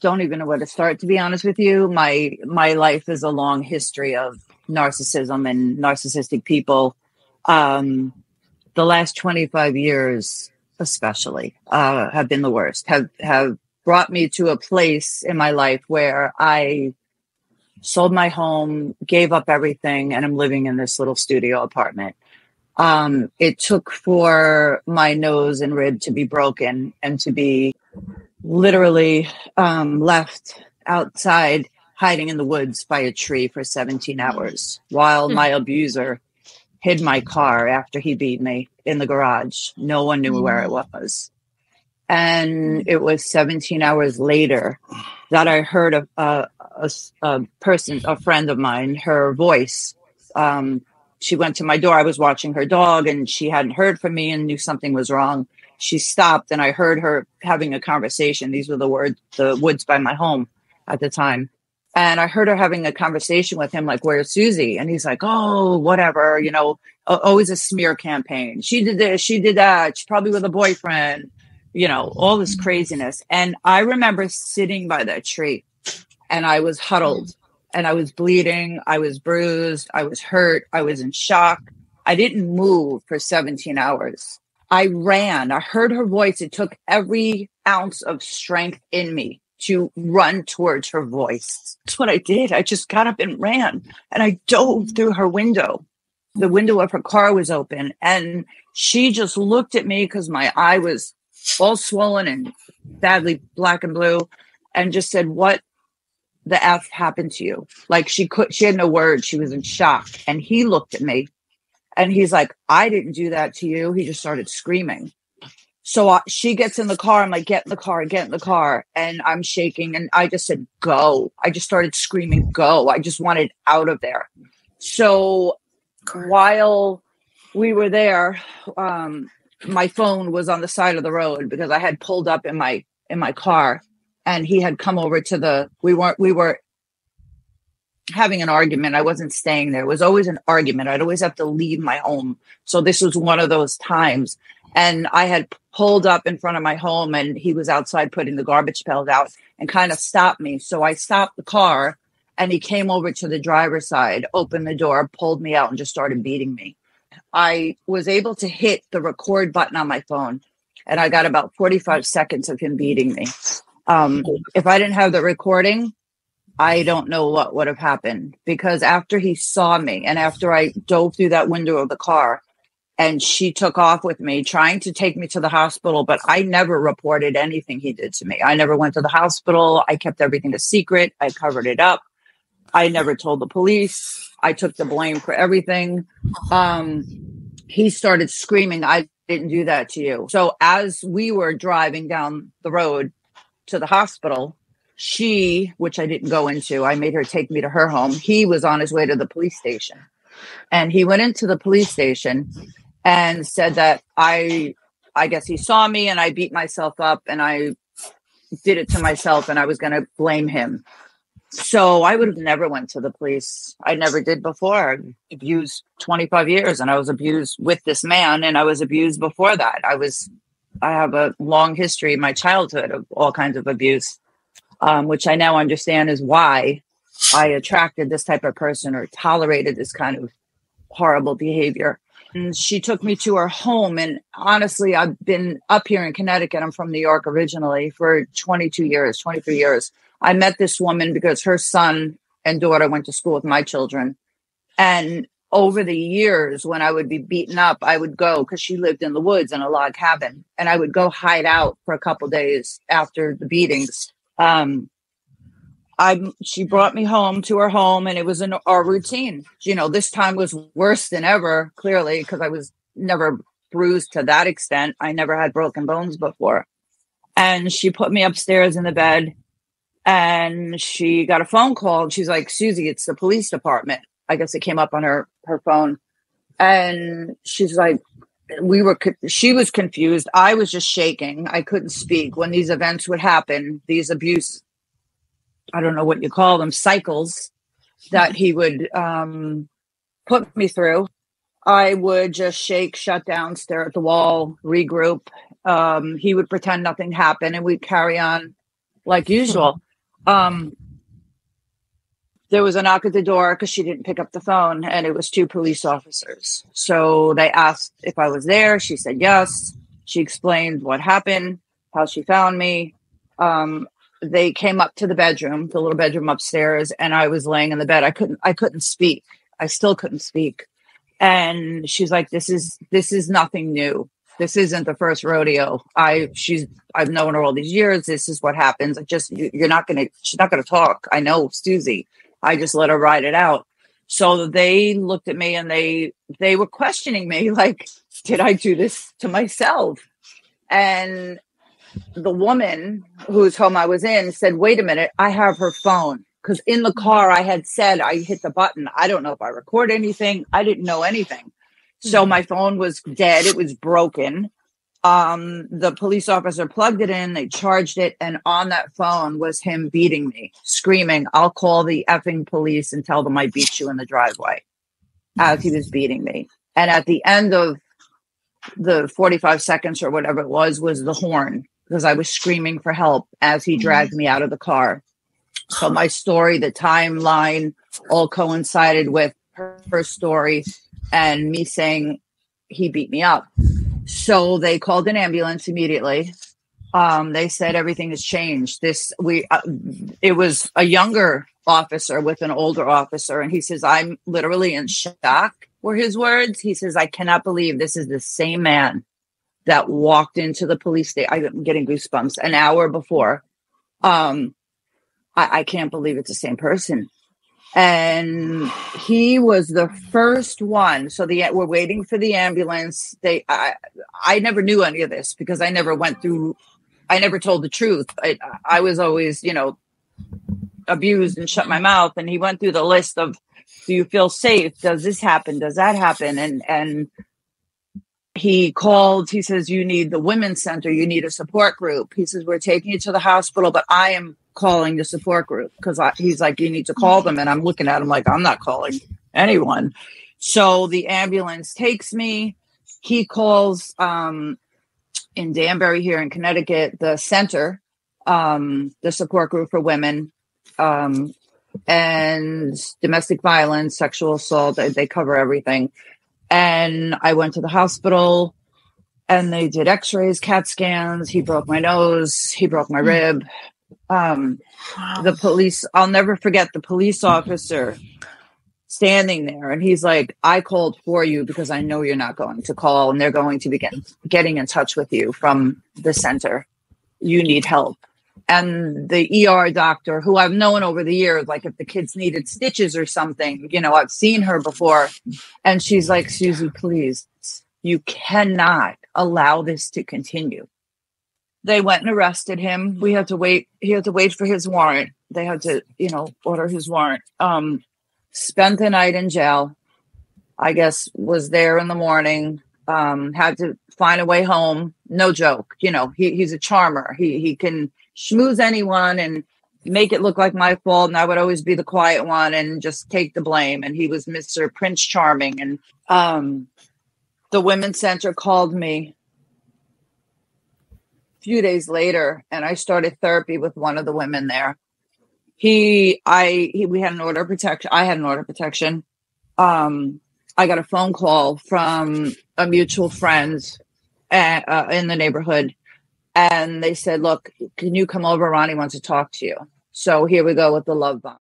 don't even know where to start to be honest with you. My my life is a long history of narcissism and narcissistic people. Um the last 25 years especially uh have been the worst. Have have brought me to a place in my life where I sold my home, gave up everything, and I'm living in this little studio apartment. Um, it took for my nose and rib to be broken and to be literally um, left outside hiding in the woods by a tree for 17 hours while my abuser hid my car after he beat me in the garage. No one knew where I was. And it was 17 hours later that I heard a, a, a, a person, a friend of mine, her voice. Um, she went to my door. I was watching her dog and she hadn't heard from me and knew something was wrong. She stopped and I heard her having a conversation. These were the words, the woods by my home at the time. And I heard her having a conversation with him, like, where's Susie? And he's like, oh, whatever, you know, always a smear campaign. She did this, she did that. She's probably with a boyfriend you know, all this mm-hmm. craziness. And I remember sitting by that tree and I was huddled and I was bleeding. I was bruised. I was hurt. I was in shock. I didn't move for 17 hours. I ran. I heard her voice. It took every ounce of strength in me to run towards her voice. That's what I did. I just got up and ran and I dove through her window. The window of her car was open and she just looked at me because my eye was all swollen and badly black and blue, and just said, What the F happened to you? Like she could, she had no words. She was in shock. And he looked at me and he's like, I didn't do that to you. He just started screaming. So uh, she gets in the car. I'm like, get in the car, get in the car. And I'm shaking. And I just said, go. I just started screaming, go. I just wanted out of there. So while we were there, um, my phone was on the side of the road because I had pulled up in my in my car and he had come over to the we weren't we were having an argument. I wasn't staying there. It was always an argument. I'd always have to leave my home. So this was one of those times. And I had pulled up in front of my home and he was outside putting the garbage pails out and kind of stopped me. So I stopped the car and he came over to the driver's side, opened the door, pulled me out and just started beating me. I was able to hit the record button on my phone and I got about 45 seconds of him beating me. Um, if I didn't have the recording, I don't know what would have happened because after he saw me and after I dove through that window of the car and she took off with me trying to take me to the hospital, but I never reported anything he did to me. I never went to the hospital. I kept everything a secret. I covered it up. I never told the police. I took the blame for everything. Um, he started screaming, I didn't do that to you. So as we were driving down the road to the hospital, she, which I didn't go into, I made her take me to her home. He was on his way to the police station. And he went into the police station and said that I I guess he saw me and I beat myself up and I did it to myself and I was going to blame him. So I would have never went to the police. I never did before. I abused 25 years and I was abused with this man and I was abused before that. I was I have a long history in my childhood of all kinds of abuse, um, which I now understand is why I attracted this type of person or tolerated this kind of horrible behavior. And she took me to her home. And honestly, I've been up here in Connecticut. I'm from New York originally for 22 years, 23 years. I met this woman because her son and daughter went to school with my children. And over the years, when I would be beaten up, I would go because she lived in the woods in a log cabin, and I would go hide out for a couple days after the beatings. Um, I she brought me home to her home, and it was in our routine. You know, this time was worse than ever, clearly, because I was never bruised to that extent. I never had broken bones before. And she put me upstairs in the bed and she got a phone call and she's like susie it's the police department i guess it came up on her her phone. And she's like we were she was confused. I was just shaking. I couldn't speak. When these events would happen these abuse i don't know what you call them cycles that he would um put me through i would just shake shut down stare at the wall regroup. Um he would pretend nothing happened and we'd carry on like usual. Um, there was a knock at the door because she didn't pick up the phone, and it was two police officers. So they asked if I was there. She said yes. She explained what happened, how she found me. Um, they came up to the bedroom, the little bedroom upstairs, and I was laying in the bed. I couldn't, I couldn't speak. I still couldn't speak. And she's like, "This is this is nothing new. This isn't the first rodeo. I she's I've known her all these years. This is what happens. I just you're not gonna she's not gonna talk. I know Susie. I just let her ride it out. So they looked at me and they they were questioning me like, did I do this to myself? And the woman whose home I was in said, wait a minute, I have her phone. Because in the car, I had said I hit the button. I don't know if I record anything. I didn't know anything. So hmm. my phone was dead. It was broken. Um, the police officer plugged it in, they charged it, and on that phone was him beating me, screaming, I'll call the effing police and tell them I beat you in the driveway as he was beating me. And at the end of the 45 seconds or whatever it was, was the horn because I was screaming for help as he dragged me out of the car. So my story, the timeline all coincided with her, her story and me saying he beat me up. So they called an ambulance immediately. Um, they said everything has changed. This we uh, it was a younger officer with an older officer, and he says I'm literally in shock. Were his words? He says I cannot believe this is the same man that walked into the police station. I'm getting goosebumps an hour before. Um, I, I can't believe it's the same person and he was the first one. So the we're waiting for the ambulance. They i i never knew any of this because i never went through i never told the truth. I i was always you know abused and shut my mouth. And he went through the list of do you feel safe? Does this happen? Does that happen? And and he called he says you need the women's center you need a support group he says we're taking you to the hospital but i am calling the support group because he's like, you need to call them. And I'm looking at him like, I'm not calling anyone. So the ambulance takes me. He calls um, in Danbury here in Connecticut, the center, um, the support group for women, um, and domestic violence, sexual assault. They, they cover everything. And I went to the hospital and they did x-rays cat scans. He broke my nose. He broke my hmm. rib. Um, the police i'll never forget the police officer standing there and he's like i called for you because i know you're not going to call and they're going to be getting, getting in touch with you from the center. You need help and the er doctor who i've known over the years like if the kids needed stitches or something you know i've seen her before and she's like susie please you cannot allow this to continue they went and arrested him. We had to wait. He had to wait for his warrant. They had to, you know, order his warrant. Um, spent the night in jail. I guess was there in the morning. Um, had to find a way home. No joke. You know, he, he's a charmer. He he can schmooze anyone and make it look like my fault. And I would always be the quiet one and just take the blame. And he was Mr. Prince Charming. And um, the Women's Center called me a few days later and I started therapy with one of the women there. He, I, he, we had an order of protection. I had an order of protection. Um, I got a phone call from a mutual friend at, uh, in the neighborhood. And they said, look, can you come over? Ronnie wants to talk to you. So here we go with the love bomb.